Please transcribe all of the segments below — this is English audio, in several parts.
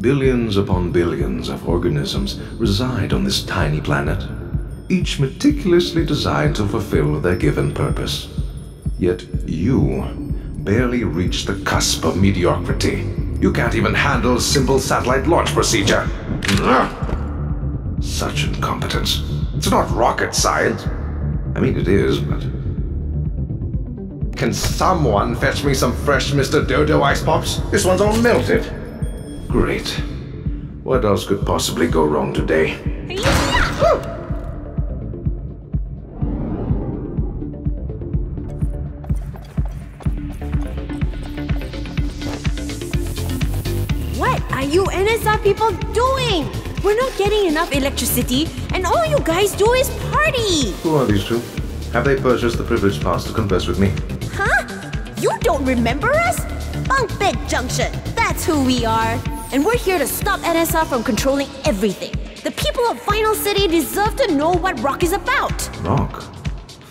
Billions upon billions of organisms reside on this tiny planet, each meticulously designed to fulfill their given purpose. Yet you barely reach the cusp of mediocrity. You can't even handle a simple satellite launch procedure. Such incompetence. It's not rocket science. I mean, it is, but. Can someone fetch me some fresh Mr. Dodo ice pops? This one's all melted. Great. What else could possibly go wrong today? What are you NSR people doing? We're not getting enough electricity, and all you guys do is party! Who are these two? Have they purchased the privilege pass to converse with me? Huh? You don't remember us? Bunk Bed Junction, that's who we are. And we're here to stop NSR from controlling everything. The people of Vinyl City deserve to know what rock is about. Rock?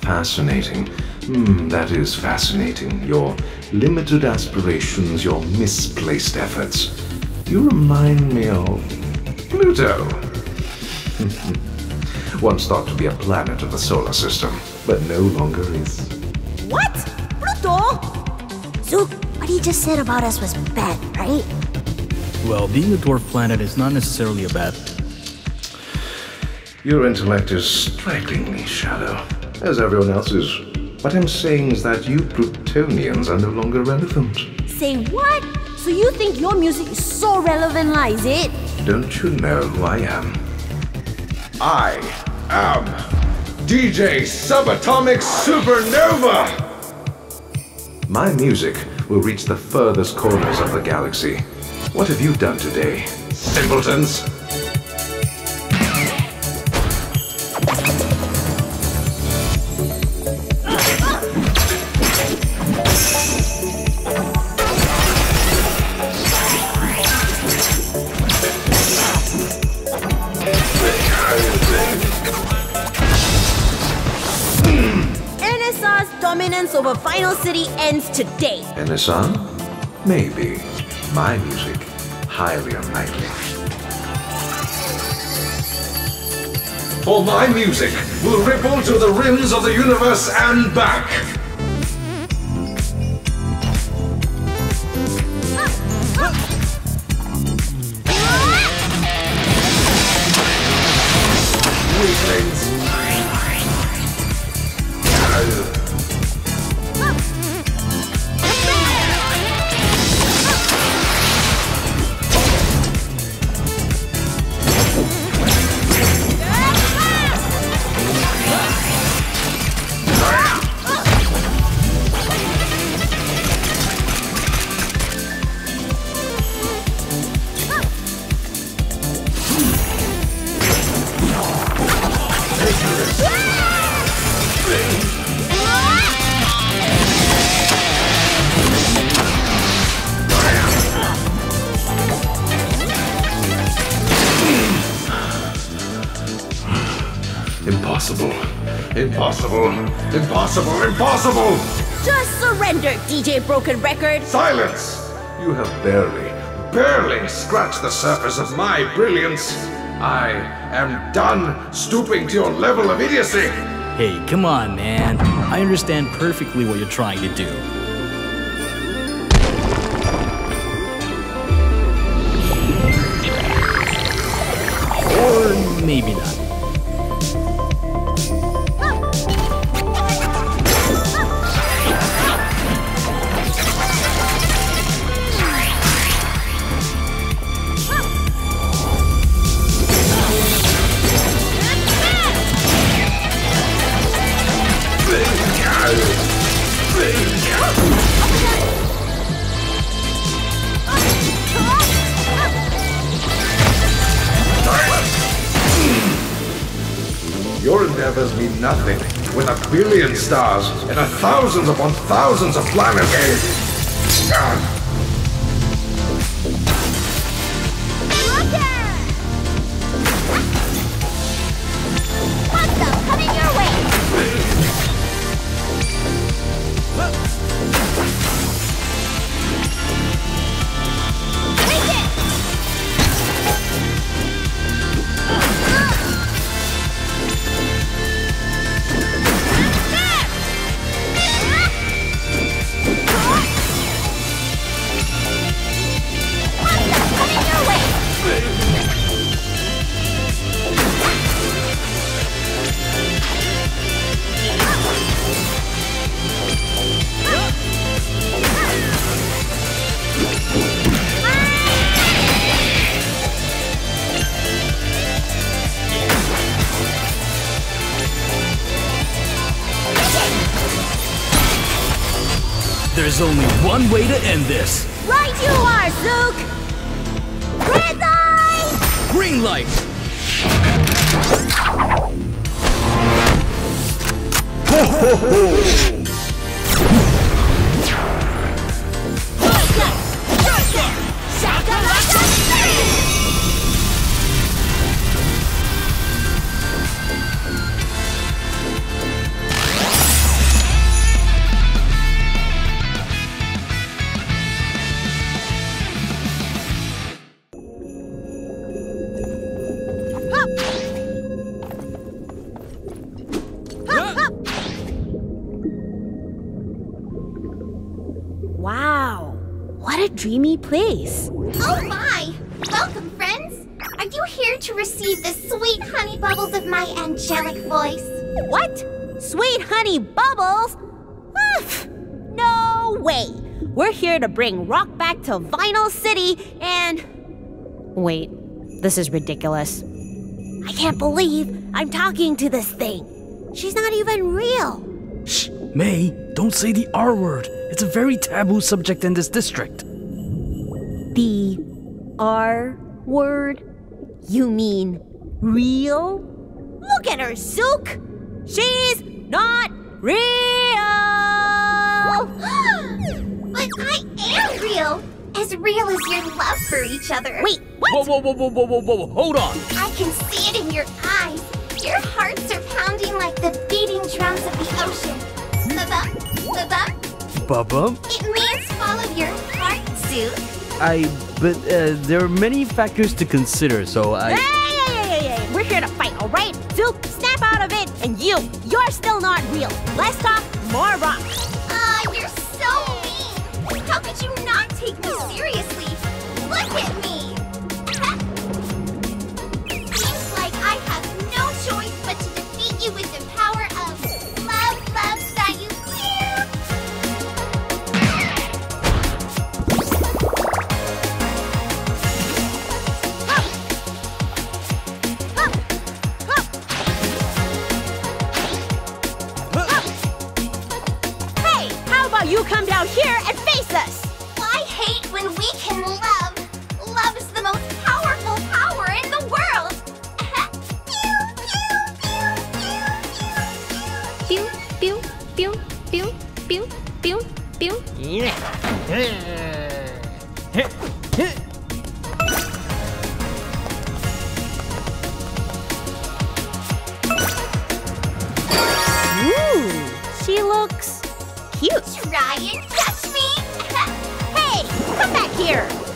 Fascinating. Hmm, that is fascinating. Your limited aspirations, your misplaced efforts. You remind me of Pluto. Once thought to be a planet of the solar system, but no longer is. What? Pluto? Zuke, what he just said about us was bad, right? Well, being a dwarf planet is not necessarily a bad. Your intellect is strikingly shallow, as everyone else's. What I'm saying is that you Plutonians are no longer relevant. Say what? So you think your music is so relevant, lah, is it? Don't you know who I am? I am DJ Subatomic Supernova! My music will reach the furthest corners of the galaxy. What have you done today, simpletons? NSR's dominance over Vinyl City ends today. NSR? Maybe. My music? Highly unlikely. For my music will ripple to the rims of the universe and back. Impossible. Impossible. Impossible. Impossible! Just surrender, DJ Broken Record. Silence! You have barely, Barely scratched the surface of my brilliance. I am done stooping to your level of idiocy. Hey, come on, man. I understand perfectly what you're trying to do. Or maybe not. Billion stars and a thousands upon thousands of planets. Ah. There's only one way to end this. Right you are, Zuke! Red light! Green light! Wow, We're here to bring rock back to Vinyl City and. Wait, this is ridiculous. I can't believe I'm talking to this thing. She's not even real. Shh, May, don't say the R word. It's a very taboo subject in this district. The R word? You mean real? Look at her, Zuke! She's not real! but I am real! As real as your love for each other. Wait, what? Whoa, whoa, whoa, whoa, whoa, whoa, whoa, hold on. I can see it in your eyes. Your hearts are pounding like the beating drums of the ocean. Ba-bum, ba-bum. Bubba? It means follow your heart, Zuke. I. But uh, there are many factors to consider, so I. Hey, hey, hey, hey, hey, We're here to fight, alright? Zuke, snap out of it! And you, you're still not real. Let's talk more rock. Pew, pew, pew. Pew, pew. Ooh, she looks cute. Try and touch me. Hey, come back here.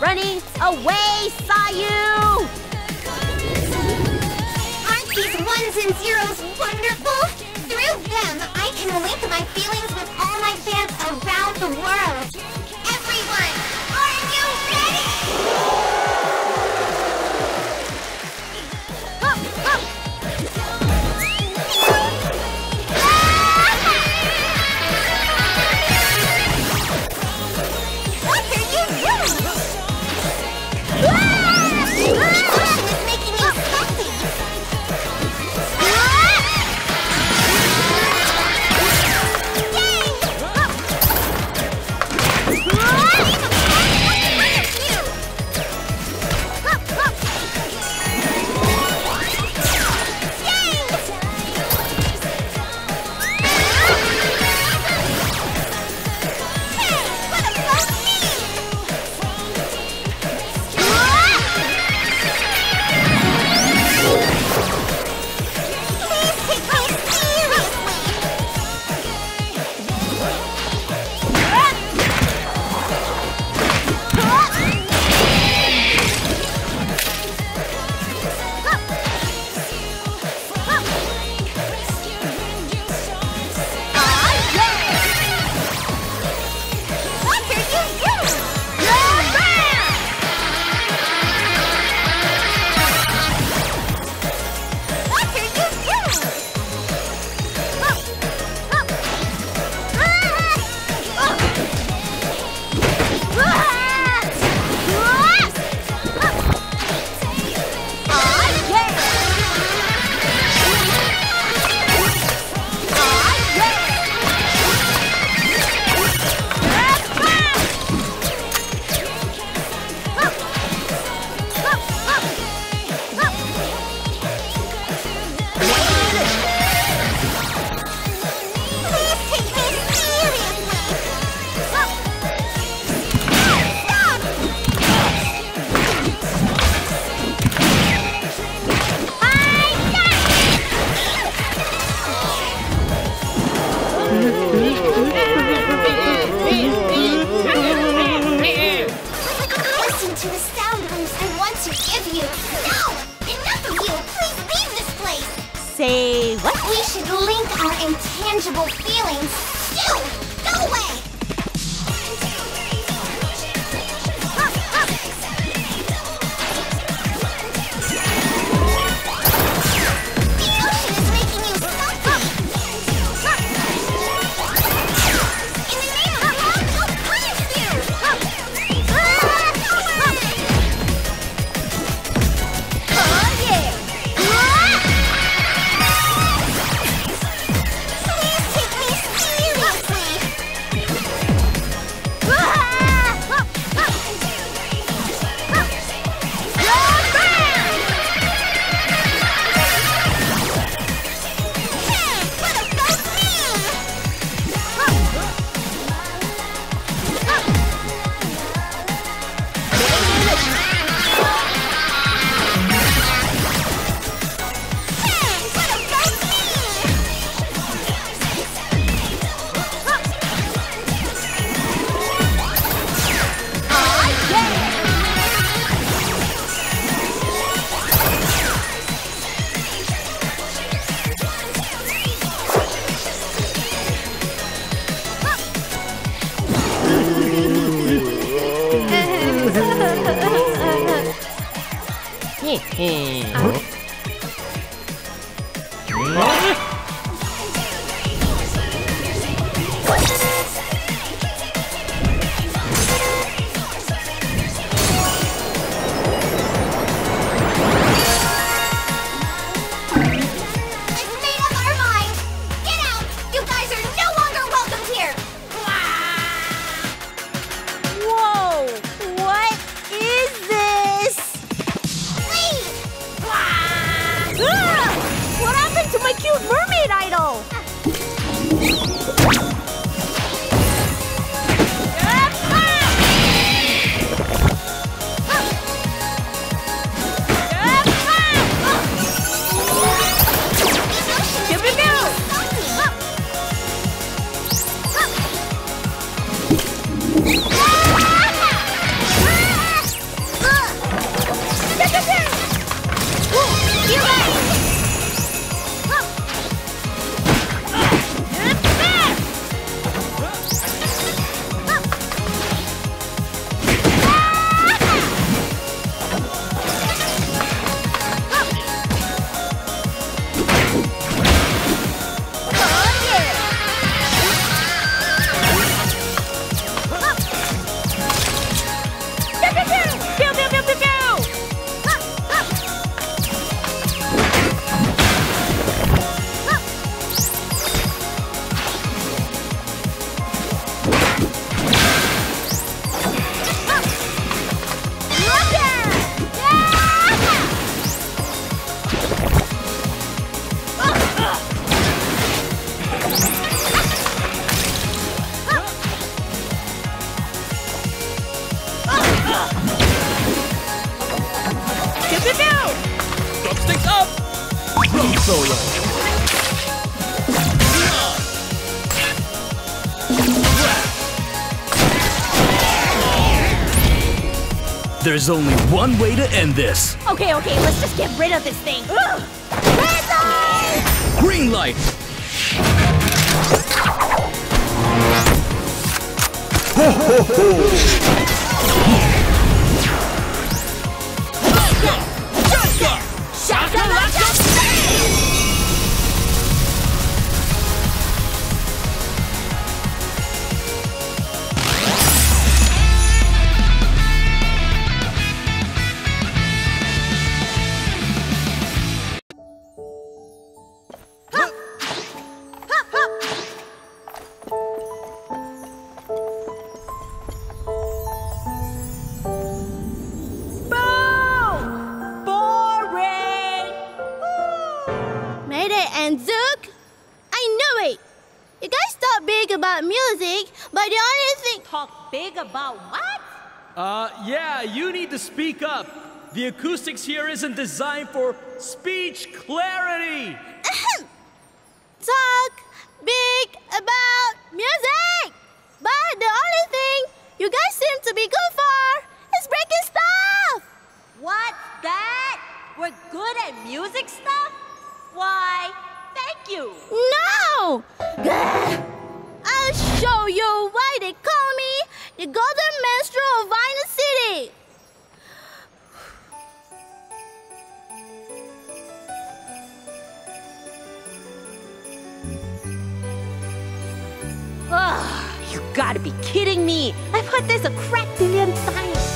Running away, Sayu! Aren't these ones and zeros wonderful? Through them, I can link my feelings with all my fans around the world. There's only one way to end this. Okay, okay, let's just get rid of this thing. Ugh. Green light. Shakalaka! The acoustics here isn't designed for speech clarity. Talk big about music! But the only thing you guys seem to be good for is breaking stuff! What's that? We're good at music stuff? Why, thank you. No! I'll show you why they call me the Golden Minstrel of Ugh, you gotta be kidding me. I've heard this a crack billion times.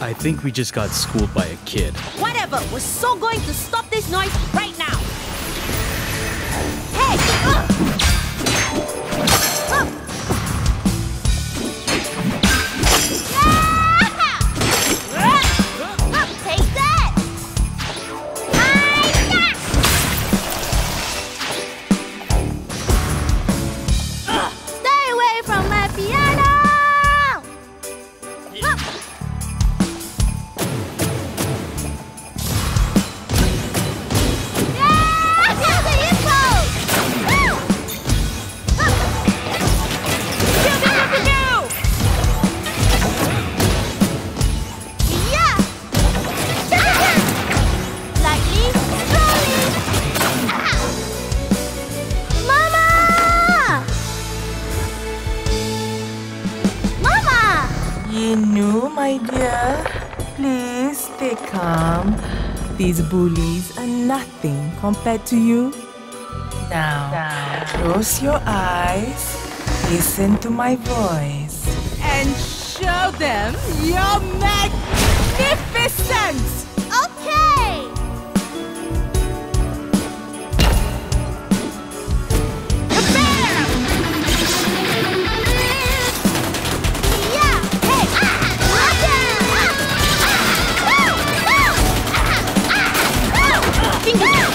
I think we just got schooled by a kid. Whatever, we're so going to stop this noise right These bullies are nothing compared to you. Now, close your eyes, listen to my voice, and show them your magnificence! Fingers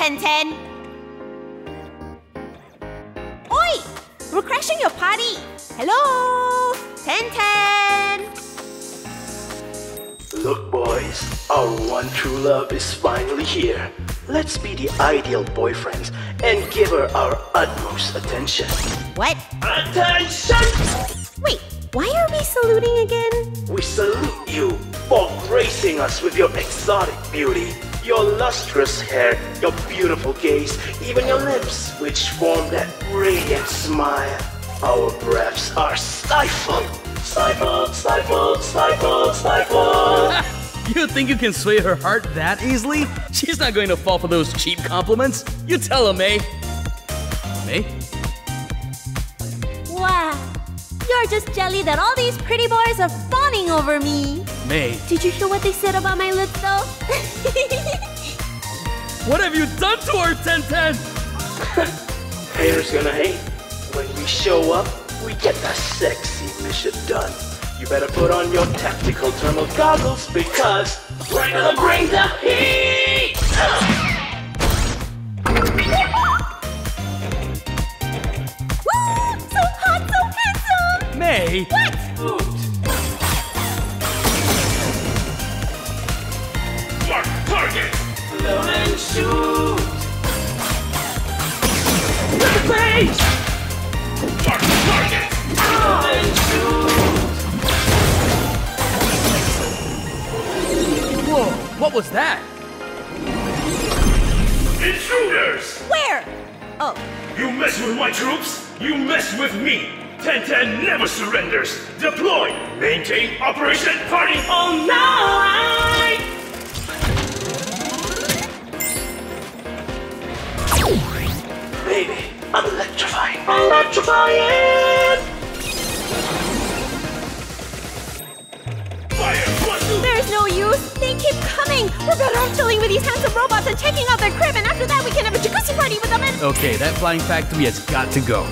Tenten. Oi! We're crashing your party! Hello! Tenten! Look, boys, our one true love is finally here. Let's be the ideal boyfriends and give her our utmost attention. What? Attention! Wait, why are we saluting again? We salute you for gracing us with your exotic beauty, your lustrous hair, your beautiful gaze, even your lips, which form that radiant smile. Our breaths are stifled, stifled, stifled, stifled, stifled. you think you can sway her heart that easily? She's not going to fall for those cheap compliments. You tell her, May. May? Wow, you're just jelly that all these pretty boys are fawning over me. May. Did you hear what they said about my lips, though? what have you done to her, Tenten? Haters gonna hate. When we show up, we get the sexy mission done. You better put on your tactical thermal goggles because we're gonna bring the heat! Woo! So hot, so handsome! May? What? Shoot! Look at face! Mark target! Load and shoot! Whoa, what was that? Intruders! Where? Oh, You mess with my troops, you mess with me! 1010 never surrenders! Deploy! Maintain Operation Party All Night! Baby, I'm electrifying. Electrifying! Fire! One, there's no use. They keep coming. We're better off chilling with these handsome robots and checking out their crib, and after that we can have a jacuzzi party with them and... Okay, that flying factory has got to go.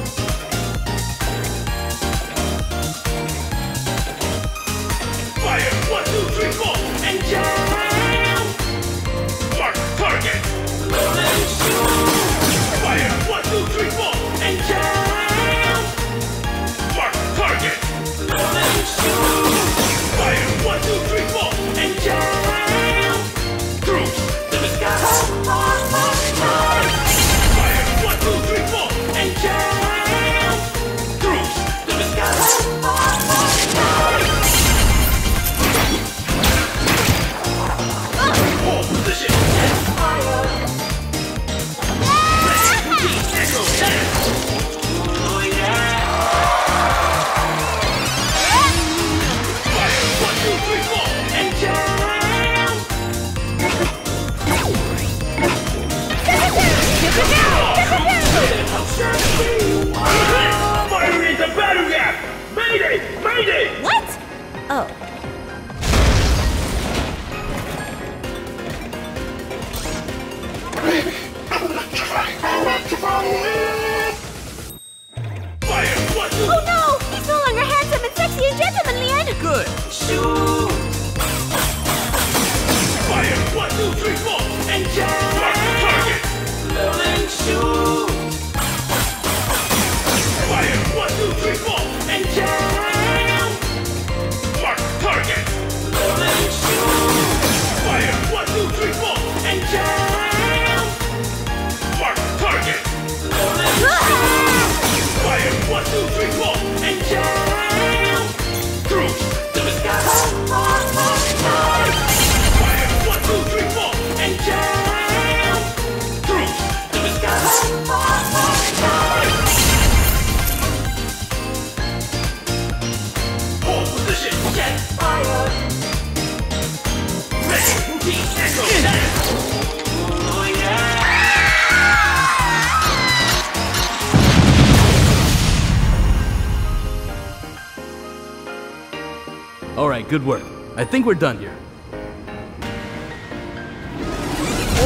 Good work. I think we're done here.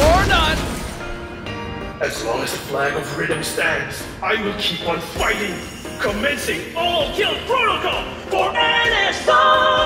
Or not. As long as the flag of rhythm stands, I will keep on fighting, commencing all kill protocol for NSR!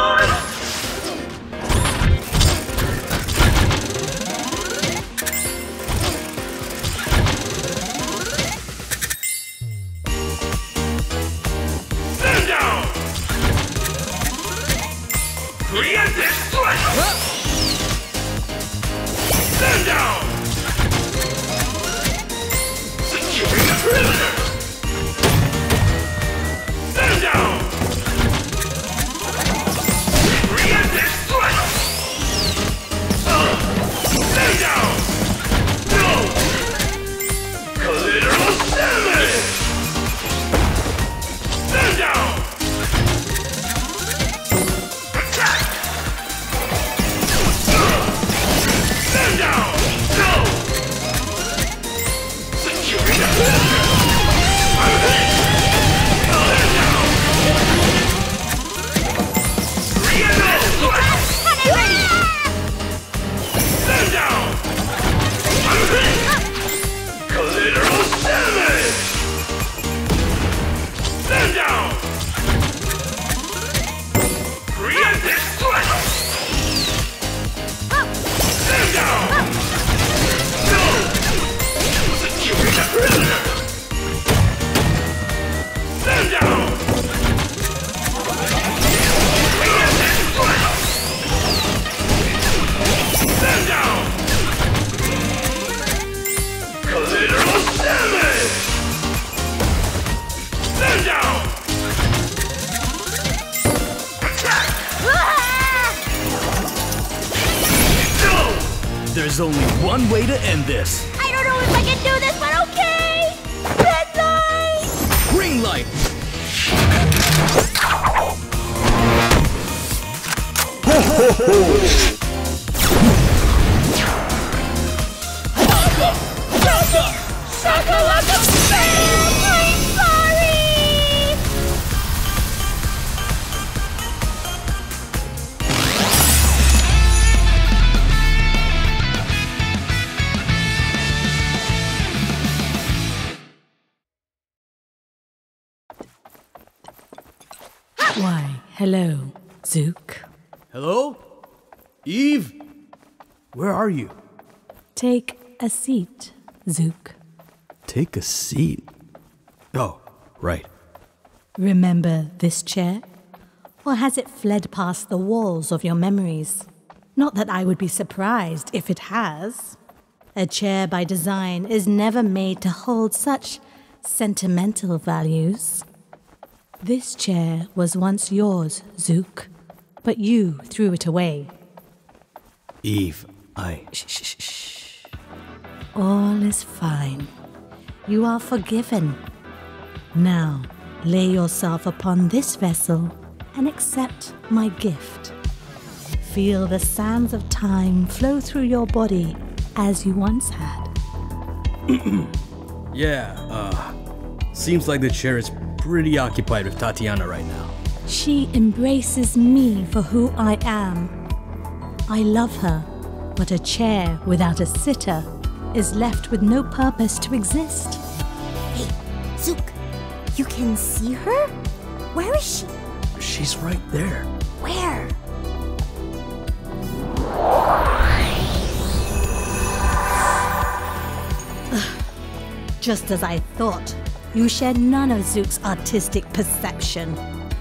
End this. Where are you? Take a seat, Zuke. Take a seat. Oh, right. Remember this chair? Or has it fled past the walls of your memories? Not that I would be surprised if it has. A chair by design is never made to hold such sentimental values. This chair was once yours, Zuke, but you threw it away. Eve, I. Shh, shh, shh. All is fine. You are forgiven. Now, lay yourself upon this vessel and accept my gift. Feel the sands of time flow through your body as you once had. Yeah, uh. Seems like the chair is pretty occupied with Tatiana right now. She embraces me for who I am. I love her, but a chair without a sitter is left with no purpose to exist. Hey, Zuke, you can see her? Where is she? She's right there. Where? Just as I thought, you share none of Zuke's artistic perception.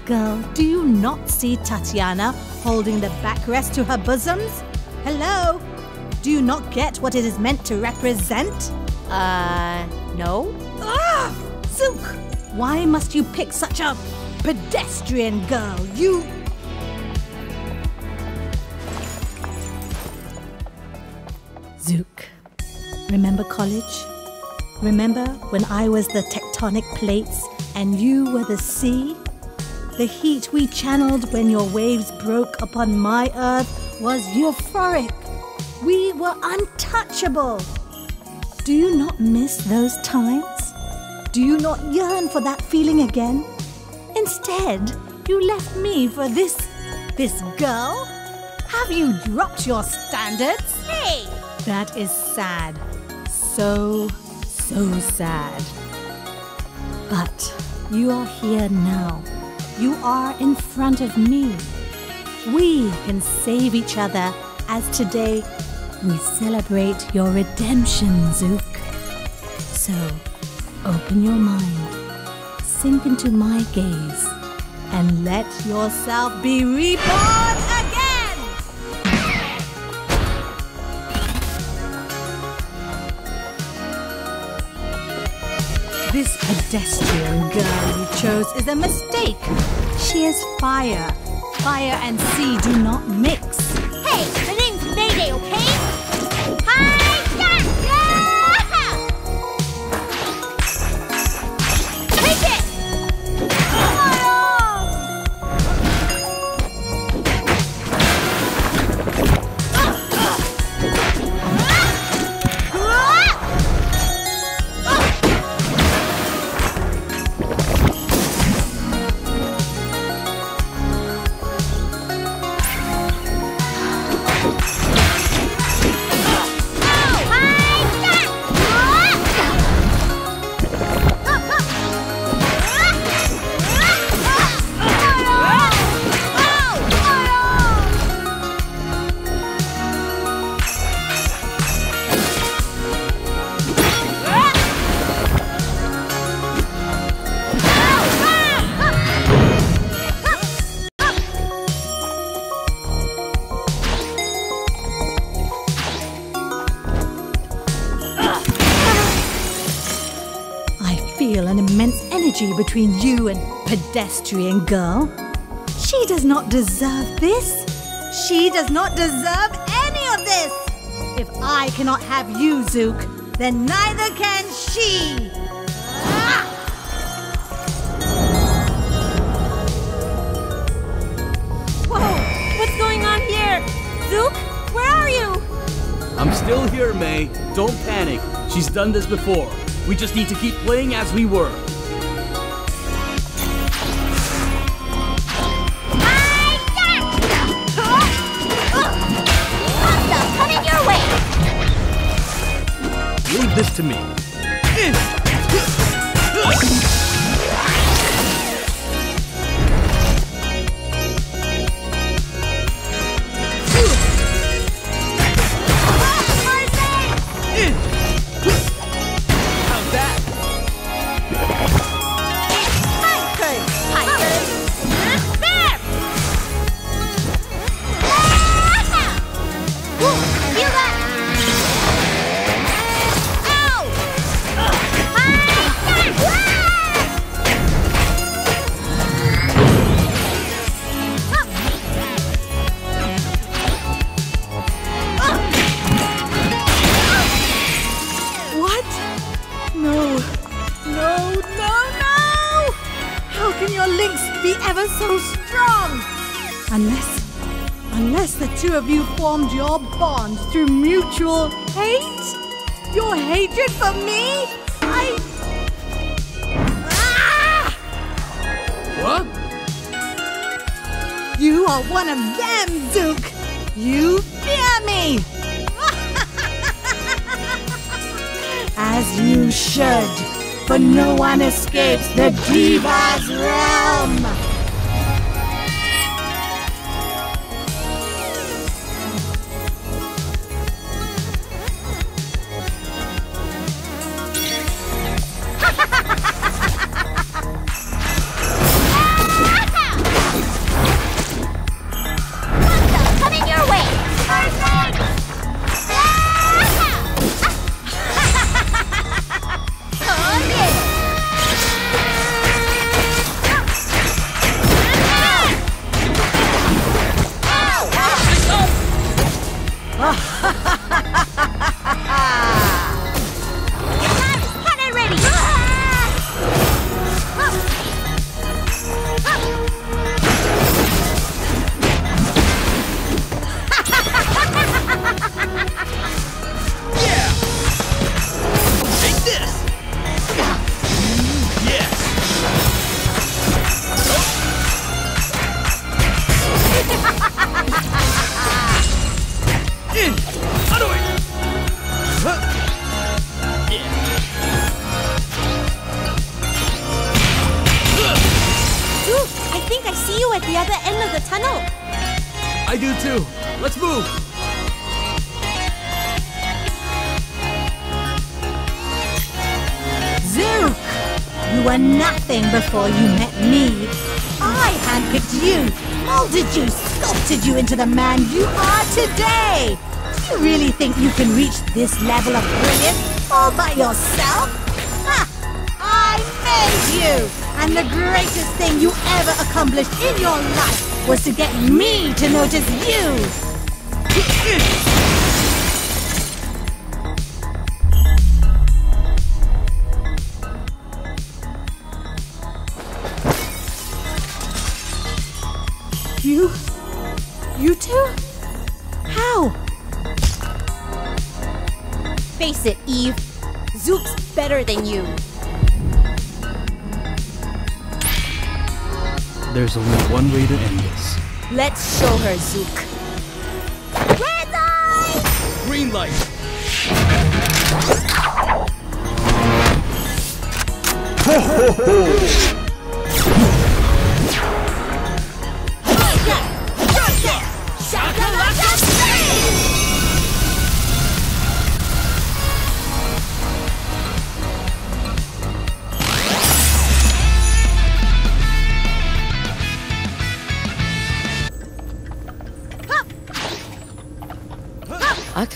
Girl, do you not see Tatiana holding the backrest to her bosoms? Hello? Do you not get what it is meant to represent? Uh, no? Ah! Zuke! Why must you pick such a pedestrian girl? You. Zuke, remember college? Remember when I was the tectonic plates and you were the sea? The heat we channeled when your waves broke upon my earth was euphoric. We were untouchable. Do you not miss those times? Do you not yearn for that feeling again? Instead, you left me for this. this girl? Have you dropped your standards? Hey! That is sad. So, so sad. But you are here now. You are in front of me. We can save each other as today we celebrate your redemption, Zuke. So, open your mind, sink into my gaze, and let yourself be reborn This pedestrian girl you chose is a mistake. She is fire. Fire and sea do not mix. Hey, between you and pedestrian girl. She does not deserve this. She does not deserve any of this. If I cannot have you, Zuke, then neither can she. Ah! Whoa! What's going on here? Zuke, where are you? I'm still here, May. Don't panic. She's done this before. We just need to keep playing as we were. This to me. Formed your bond through mutual hate? Your hatred for me? I. Ah! What? You are one of them, Duke! You fear me! As you should, for no one escapes the Diva's realm! The man you are today. Do you really think you can reach this level of brilliance all by yourself? Ha! I made you! And the greatest thing you ever accomplished in your life was to get me to notice you! You? one way to end this. Let's show her, Zuke. Red light! Green light. Shakalaka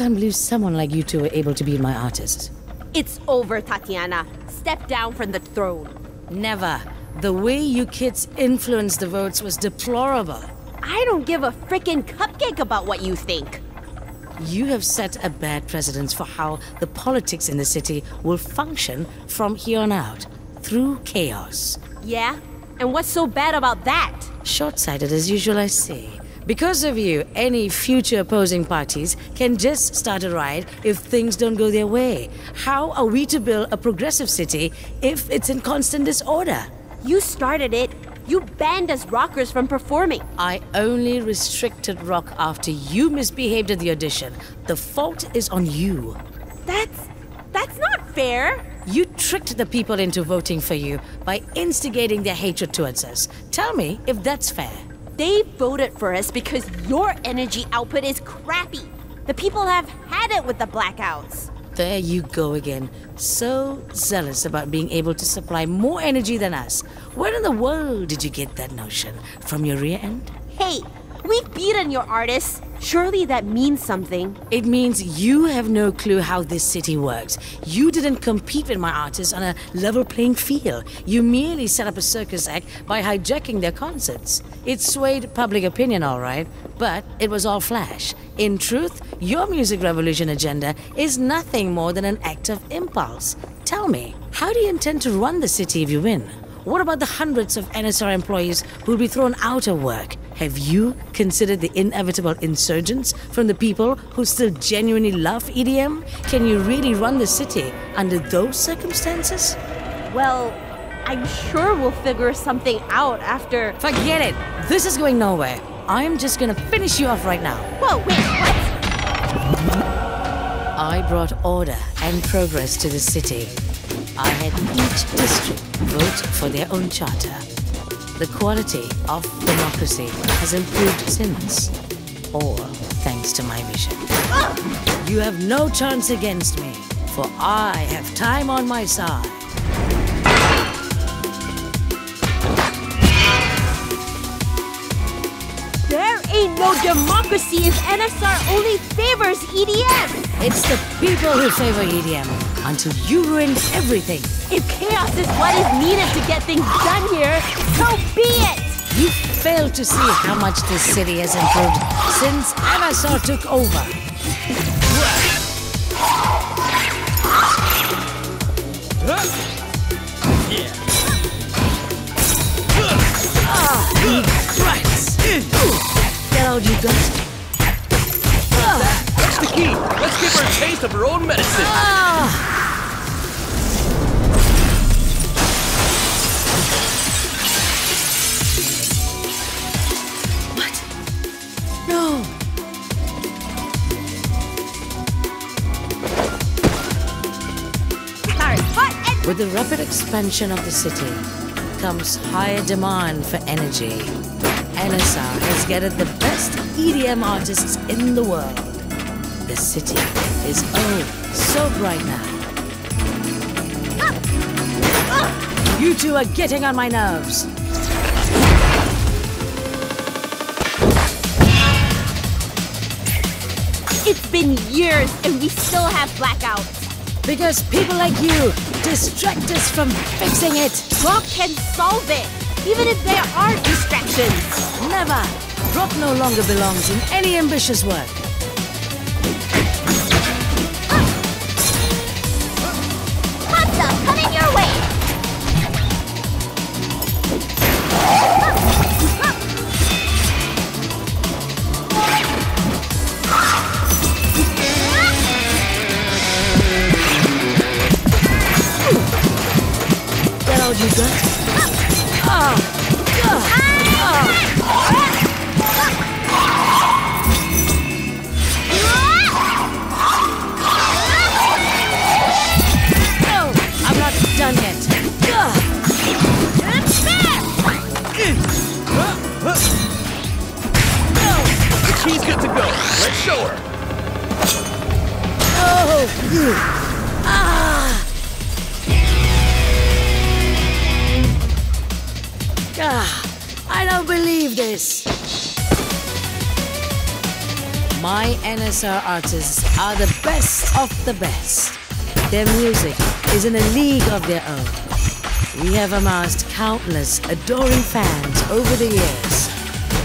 can't believe someone like you two were able to be my artists. It's over, Tatiana. Step down from the throne. Never. The way you kids influenced the votes was deplorable. I don't give a frickin' cupcake about what you think. You have set a bad precedence for how the politics in the city will function from here on out, through chaos. Yeah? And what's so bad about that? Short sighted as usual, I see. Because of you, any future opposing parties can just start a riot if things don't go their way. How are we to build a progressive city if it's in constant disorder? You started it. You banned us rockers from performing. I only restricted rock after you misbehaved at the audition. The fault is on you. That's. that's not fair. You tricked the people into voting for you by instigating their hatred towards us. Tell me if that's fair. They voted for us because your energy output is crappy. The people have had it with the blackouts. There you go again. So zealous about being able to supply more energy than us. Where in the world did you get that notion? From your rear end? Hey, we've beaten your artists. Surely that means something. It means you have no clue how this city works. You didn't compete with my artists on a level playing field. You merely set up a circus act by hijacking their concerts. It swayed public opinion, all right, but it was all flash. In truth, your music revolution agenda is nothing more than an act of impulse. Tell me, how do you intend to run the city if you win? What about the hundreds of NSR employees who'll be thrown out of work? Have you considered the inevitable insurgents from the people who still genuinely love EDM? Can you really run the city under those circumstances? Well, I'm sure we'll figure something out after. Forget it! This is going nowhere. I'm just gonna finish you off right now. Whoa, wait, what? I brought order and progress to the city. I had each district vote for their own charter. The quality of democracy has improved since, all thanks to my vision. You have no chance against me, for I have time on my side. No democracy if NSR only favors EDM. It's the people who favor EDM until you ruin everything. If chaos is what is needed to get things done here, so be it. You fail to see how much this city has improved since NSR took over. Ah, right. Get you got. That's the key. Let's give her a taste of her own medicine. Ah! What? No. With the rapid expansion of the city comes higher demand for energy. NSR has gathered the best EDM artists in the world. The city is oh so bright now. You two are getting on my nerves. It's been years and we still have blackouts. Because people like you distract us from fixing it. Rock can solve it, even if there are distractions. Never. Rock no longer belongs in any ambitious work. Show her. Oh! Ah! Ah! I don't believe this. My NSR artists are the best of the best. Their music is in a league of their own. We have amassed countless adoring fans over the years.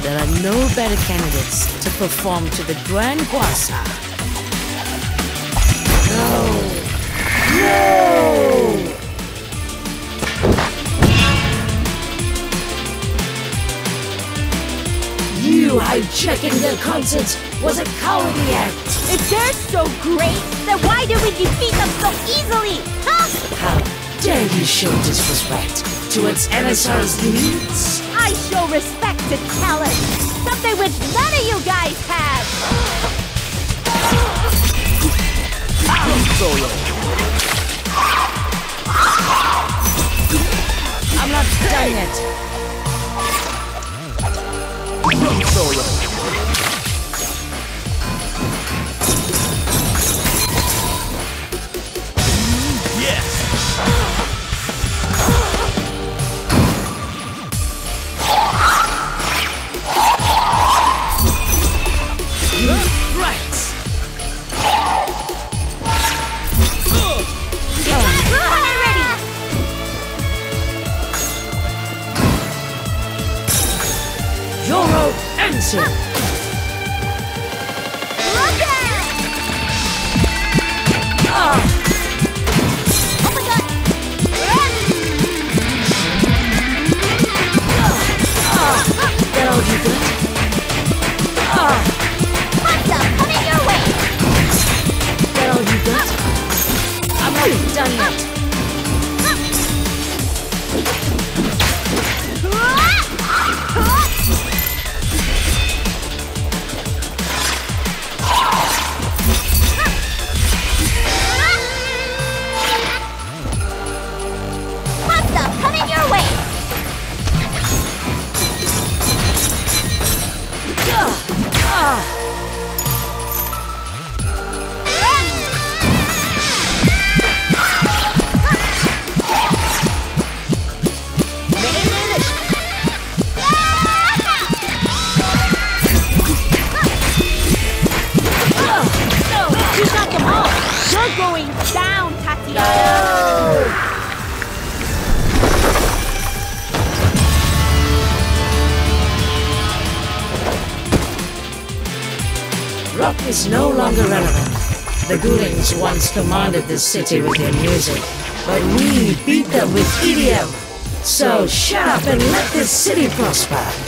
There are no better candidates to perform to the Grand Guasa. No! No! You hijacking their concerts was a cowardly act. If they're so great, then why did we defeat them so easily? Huh? How dare you show disrespect towards NSR's needs? I show respect to talent, something which none of you guys have. Solo. I'm not done yet. Solo. 是。Commanded this city with their music, but we beat them with EDM. So shut up and let this city prosper.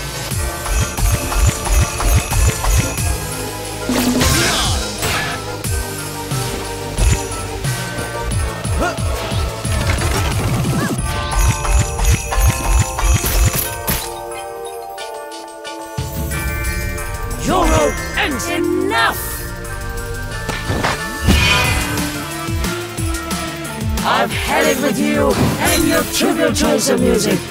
Of music.